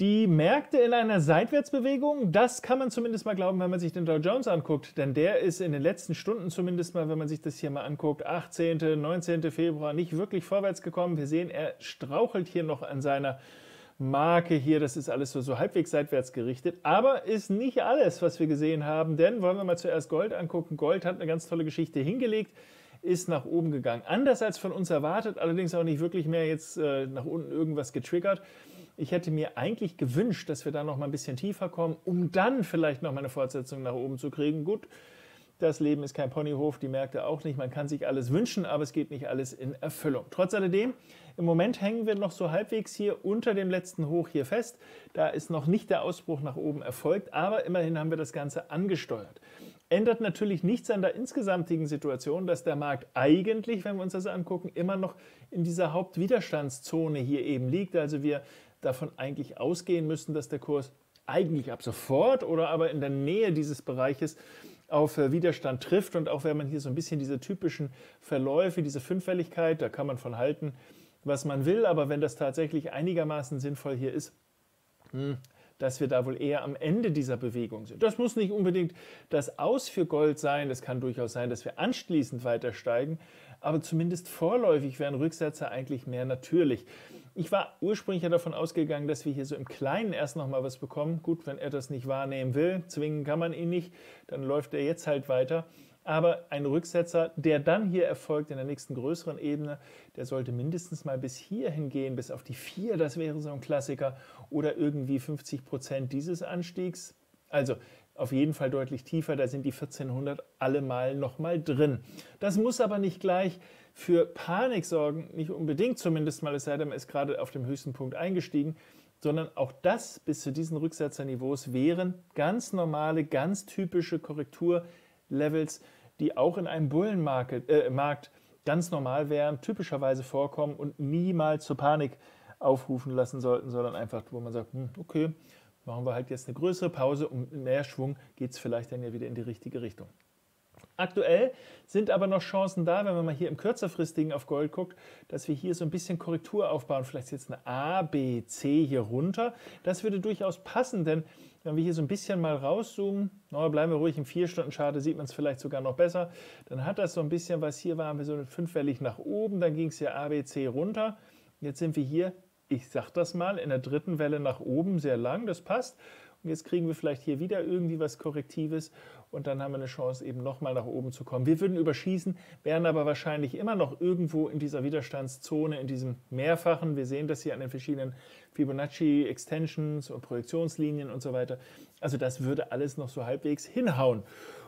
Die Märkte in einer Seitwärtsbewegung, das kann man zumindest mal glauben, wenn man sich den Dow Jones anguckt. Denn der ist in den letzten Stunden zumindest mal, wenn man sich das hier mal anguckt, 18., 19. Februar nicht wirklich vorwärts gekommen. Wir sehen, er strauchelt hier noch an seiner Marke hier. Das ist alles so, so halbwegs seitwärts gerichtet. Aber ist nicht alles, was wir gesehen haben. Denn wollen wir mal zuerst Gold angucken. Gold hat eine ganz tolle Geschichte hingelegt ist nach oben gegangen. Anders als von uns erwartet, allerdings auch nicht wirklich mehr jetzt äh, nach unten irgendwas getriggert. Ich hätte mir eigentlich gewünscht, dass wir da noch mal ein bisschen tiefer kommen, um dann vielleicht noch mal eine Fortsetzung nach oben zu kriegen. Gut, das Leben ist kein Ponyhof, die Märkte auch nicht. Man kann sich alles wünschen, aber es geht nicht alles in Erfüllung. Trotz alledem, im Moment hängen wir noch so halbwegs hier unter dem letzten Hoch hier fest. Da ist noch nicht der Ausbruch nach oben erfolgt, aber immerhin haben wir das Ganze angesteuert. Ändert natürlich nichts an der insgesamtigen Situation, dass der Markt eigentlich, wenn wir uns das angucken, immer noch in dieser Hauptwiderstandszone hier eben liegt. Also wir davon eigentlich ausgehen müssen, dass der Kurs eigentlich ab sofort oder aber in der Nähe dieses Bereiches auf äh, Widerstand trifft. Und auch wenn man hier so ein bisschen diese typischen Verläufe, diese Fünffälligkeit, da kann man von halten, was man will, aber wenn das tatsächlich einigermaßen sinnvoll hier ist, hm, dass wir da wohl eher am Ende dieser Bewegung sind. Das muss nicht unbedingt das Aus für Gold sein, es kann durchaus sein, dass wir anschließend weiter steigen, aber zumindest vorläufig wären Rücksätze eigentlich mehr natürlich. Ich war ursprünglich ja davon ausgegangen, dass wir hier so im Kleinen erst nochmal was bekommen. Gut, wenn er das nicht wahrnehmen will, zwingen kann man ihn nicht, dann läuft er jetzt halt weiter. Aber ein Rücksetzer, der dann hier erfolgt in der nächsten größeren Ebene, der sollte mindestens mal bis hierhin gehen, bis auf die 4, das wäre so ein Klassiker, oder irgendwie 50 Prozent dieses Anstiegs. Also auf jeden Fall deutlich tiefer, da sind die 1400 allemal nochmal drin. Das muss aber nicht gleich für Panik sorgen, nicht unbedingt zumindest mal, es sei denn, man ist gerade auf dem höchsten Punkt eingestiegen, sondern auch das bis zu diesen Rücksetzerniveaus wären ganz normale, ganz typische Korrekturlevels, die auch in einem Bullenmarkt äh, ganz normal wären, typischerweise vorkommen und niemals zur Panik aufrufen lassen sollten, sondern einfach, wo man sagt, hm, okay, machen wir halt jetzt eine größere Pause und mit mehr Schwung geht es vielleicht dann ja wieder in die richtige Richtung. Aktuell sind aber noch Chancen da, wenn man mal hier im kürzerfristigen auf Gold guckt, dass wir hier so ein bisschen Korrektur aufbauen. Vielleicht jetzt eine A, B, C hier runter. Das würde durchaus passen, denn wenn wir hier so ein bisschen mal rauszoomen, no, bleiben wir ruhig im 4-Stunden-Chart, sieht man es vielleicht sogar noch besser, dann hat das so ein bisschen was, hier waren wir so fünfwellig nach oben, dann ging es hier A, B, C runter. Jetzt sind wir hier, ich sag das mal, in der dritten Welle nach oben, sehr lang, das passt. Und jetzt kriegen wir vielleicht hier wieder irgendwie was Korrektives und dann haben wir eine Chance, eben nochmal nach oben zu kommen. Wir würden überschießen, wären aber wahrscheinlich immer noch irgendwo in dieser Widerstandszone, in diesem Mehrfachen. Wir sehen das hier an den verschiedenen Fibonacci-Extensions und Projektionslinien und so weiter. Also das würde alles noch so halbwegs hinhauen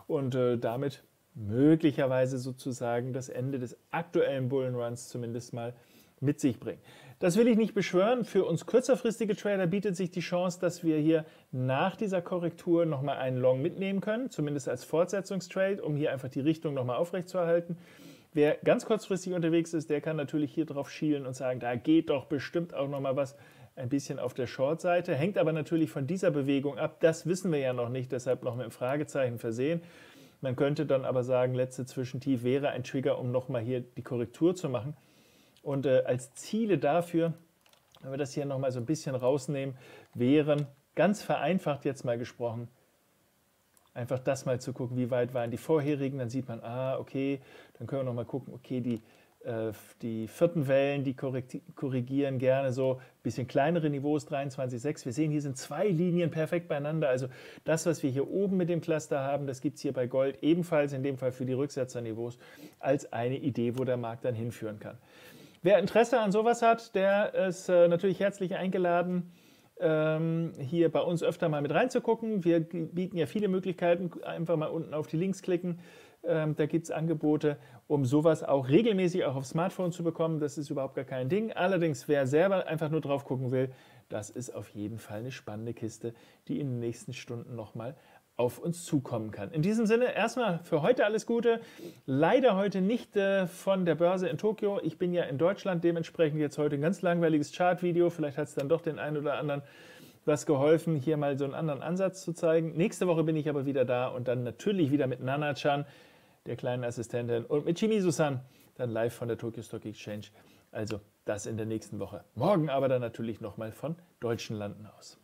und äh, damit möglicherweise sozusagen das Ende des aktuellen Bullenruns zumindest mal mit sich bringen. Das will ich nicht beschwören. Für uns kürzerfristige Trader bietet sich die Chance, dass wir hier nach dieser Korrektur nochmal einen Long mitnehmen können, zumindest als Fortsetzungstrade, um hier einfach die Richtung nochmal aufrechtzuerhalten. Wer ganz kurzfristig unterwegs ist, der kann natürlich hier drauf schielen und sagen, da geht doch bestimmt auch nochmal was ein bisschen auf der Short-Seite, hängt aber natürlich von dieser Bewegung ab. Das wissen wir ja noch nicht, deshalb noch mit einem Fragezeichen versehen. Man könnte dann aber sagen, letzte Zwischentief wäre ein Trigger, um nochmal hier die Korrektur zu machen. Und äh, als Ziele dafür, wenn wir das hier nochmal so ein bisschen rausnehmen, wären, ganz vereinfacht jetzt mal gesprochen, einfach das mal zu gucken, wie weit waren die vorherigen, dann sieht man, ah, okay, dann können wir nochmal gucken, okay, die, äh, die vierten Wellen, die korrigieren gerne so ein bisschen kleinere Niveaus, 23,6. Wir sehen, hier sind zwei Linien perfekt beieinander. Also das, was wir hier oben mit dem Cluster haben, das gibt es hier bei Gold ebenfalls, in dem Fall für die Rücksetzerniveaus, als eine Idee, wo der Markt dann hinführen kann. Wer Interesse an sowas hat, der ist äh, natürlich herzlich eingeladen, ähm, hier bei uns öfter mal mit reinzugucken. Wir bieten ja viele Möglichkeiten. Einfach mal unten auf die Links klicken. Ähm, da gibt es Angebote, um sowas auch regelmäßig auch auf Smartphone zu bekommen. Das ist überhaupt gar kein Ding. Allerdings, wer selber einfach nur drauf gucken will, das ist auf jeden Fall eine spannende Kiste, die in den nächsten Stunden nochmal auf uns zukommen kann. In diesem Sinne erstmal für heute alles Gute. Leider heute nicht äh, von der Börse in Tokio. Ich bin ja in Deutschland, dementsprechend jetzt heute ein ganz langweiliges Chartvideo. Vielleicht hat es dann doch den einen oder anderen was geholfen, hier mal so einen anderen Ansatz zu zeigen. Nächste Woche bin ich aber wieder da und dann natürlich wieder mit Nana-chan, der kleinen Assistentin, und mit Shimizu-san, dann live von der Tokyo Stock Exchange Also das in der nächsten Woche. Morgen aber dann natürlich nochmal von deutschen Landen aus.